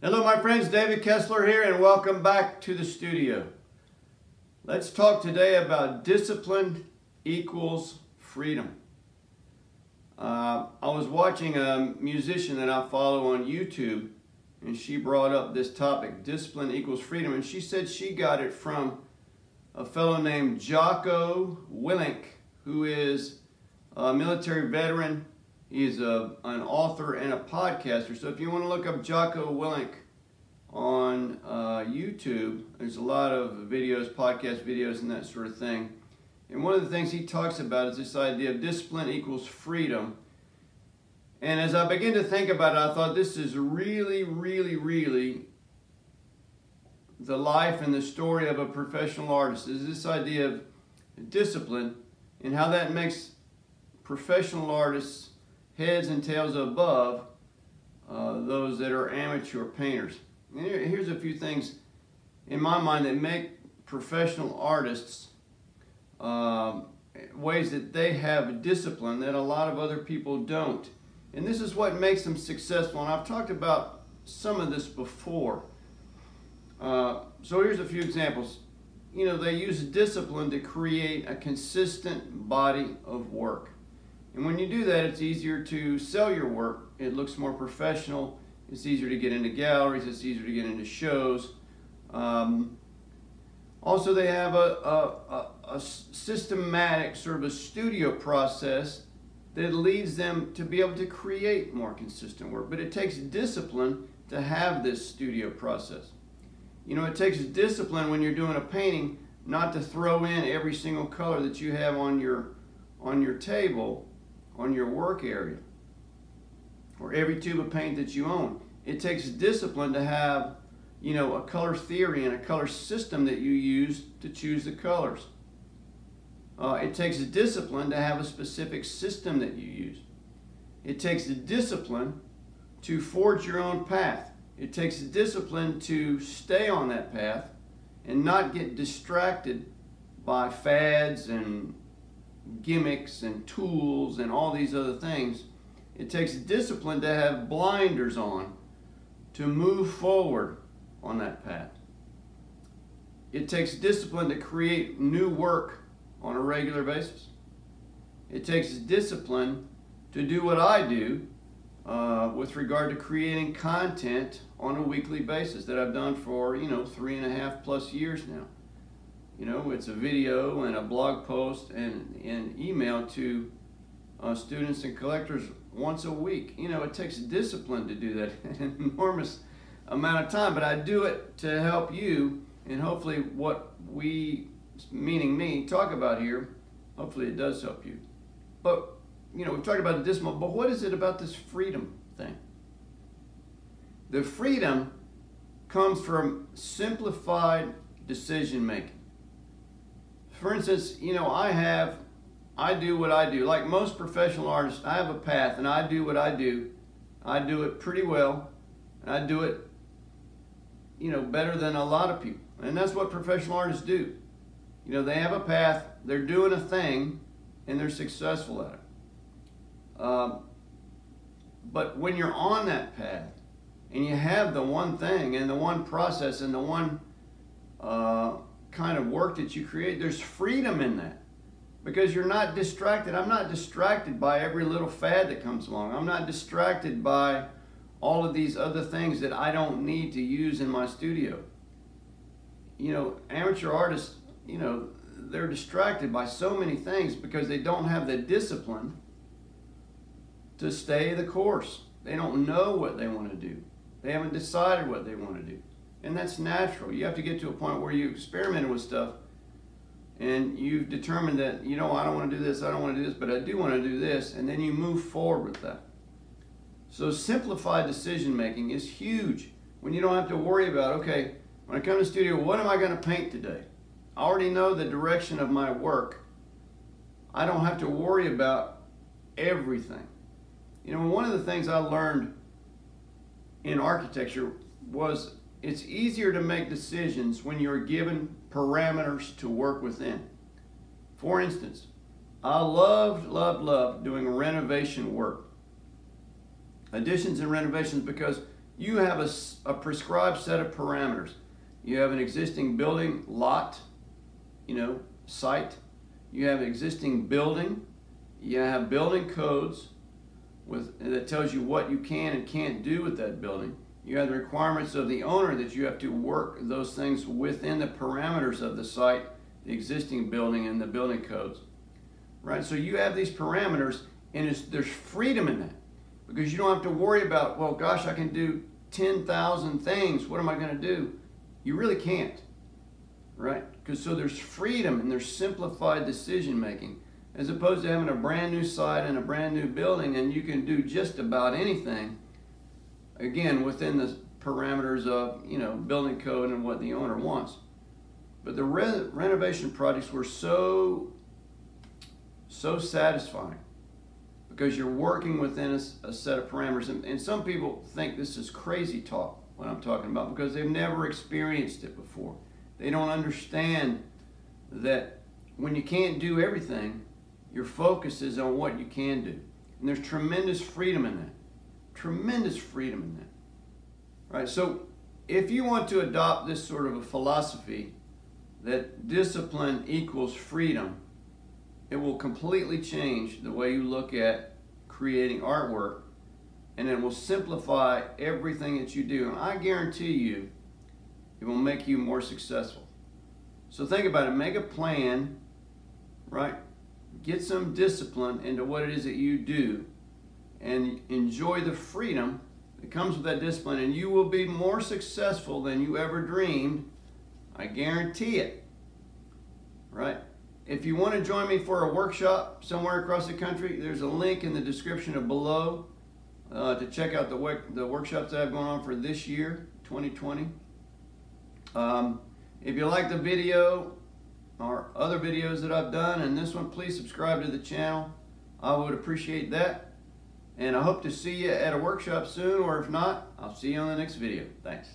Hello, my friends. David Kessler here, and welcome back to the studio. Let's talk today about discipline equals freedom. Uh, I was watching a musician that I follow on YouTube, and she brought up this topic discipline equals freedom. And she said she got it from a fellow named Jocko Willink, who is a military veteran. He's a, an author and a podcaster. So if you want to look up Jocko Willink on uh, YouTube, there's a lot of videos, podcast videos, and that sort of thing. And one of the things he talks about is this idea of discipline equals freedom. And as I begin to think about it, I thought this is really, really, really the life and the story of a professional artist. Is this idea of discipline and how that makes professional artists heads and tails above uh, those that are amateur painters. And here's a few things in my mind that make professional artists um, ways that they have discipline that a lot of other people don't. And this is what makes them successful. And I've talked about some of this before. Uh, so here's a few examples. You know, they use discipline to create a consistent body of work. And when you do that, it's easier to sell your work. It looks more professional. It's easier to get into galleries. It's easier to get into shows. Um, also, they have a, a, a, a systematic sort of a studio process that leads them to be able to create more consistent work. But it takes discipline to have this studio process. You know, it takes discipline when you're doing a painting not to throw in every single color that you have on your on your table, on your work area, or every tube of paint that you own. It takes discipline to have, you know, a color theory and a color system that you use to choose the colors. Uh, it takes discipline to have a specific system that you use. It takes discipline to forge your own path. It takes discipline to stay on that path and not get distracted by fads and gimmicks and tools and all these other things. It takes discipline to have blinders on to move forward on that path. It takes discipline to create new work on a regular basis. It takes discipline to do what I do uh, with regard to creating content on a weekly basis that I've done for, you know, three and a half plus years now. You know, it's a video and a blog post and an email to uh, students and collectors once a week. You know, it takes discipline to do that, an enormous amount of time, but I do it to help you and hopefully what we, meaning me, talk about here, hopefully it does help you. But, you know, we've talked about the discipline, but what is it about this freedom thing? The freedom comes from simplified decision making. For instance, you know, I have, I do what I do. Like most professional artists, I have a path and I do what I do. I do it pretty well. And I do it, you know, better than a lot of people. And that's what professional artists do. You know, they have a path, they're doing a thing, and they're successful at it. Um, but when you're on that path, and you have the one thing and the one process and the one uh, kind of work that you create, there's freedom in that because you're not distracted. I'm not distracted by every little fad that comes along. I'm not distracted by all of these other things that I don't need to use in my studio. You know, amateur artists, you know, they're distracted by so many things because they don't have the discipline to stay the course. They don't know what they want to do. They haven't decided what they want to do. And that's natural. You have to get to a point where you experimented with stuff and you've determined that, you know, I don't want to do this, I don't want to do this, but I do want to do this, and then you move forward with that. So simplified decision making is huge when you don't have to worry about, okay, when I come to the studio, what am I going to paint today? I already know the direction of my work. I don't have to worry about everything. You know, one of the things I learned in architecture was it's easier to make decisions when you're given parameters to work within. For instance, I loved, loved, loved doing renovation work. Additions and renovations because you have a, a prescribed set of parameters. You have an existing building lot, you know, site. You have an existing building. You have building codes with that tells you what you can and can't do with that building. You have the requirements of the owner that you have to work those things within the parameters of the site, the existing building, and the building codes. Right? So you have these parameters, and there's freedom in that because you don't have to worry about, well, gosh, I can do 10,000 things. What am I going to do? You really can't. Right? Because so there's freedom and there's simplified decision making as opposed to having a brand new site and a brand new building and you can do just about anything again within the parameters of you know building code and what the owner wants but the re renovation projects were so so satisfying because you're working within a, a set of parameters and, and some people think this is crazy talk what I'm talking about because they've never experienced it before they don't understand that when you can't do everything your focus is on what you can do. And there's tremendous freedom in that. Tremendous freedom in that. Right? So if you want to adopt this sort of a philosophy that discipline equals freedom, it will completely change the way you look at creating artwork and it will simplify everything that you do. And I guarantee you, it will make you more successful. So think about it. Make a plan, right? get some discipline into what it is that you do and enjoy the freedom that comes with that discipline and you will be more successful than you ever dreamed i guarantee it right if you want to join me for a workshop somewhere across the country there's a link in the description of below uh, to check out the, work, the workshops that i have going on for this year 2020 um, if you like the video or other videos that I've done and this one, please subscribe to the channel. I would appreciate that. And I hope to see you at a workshop soon, or if not, I'll see you on the next video. Thanks.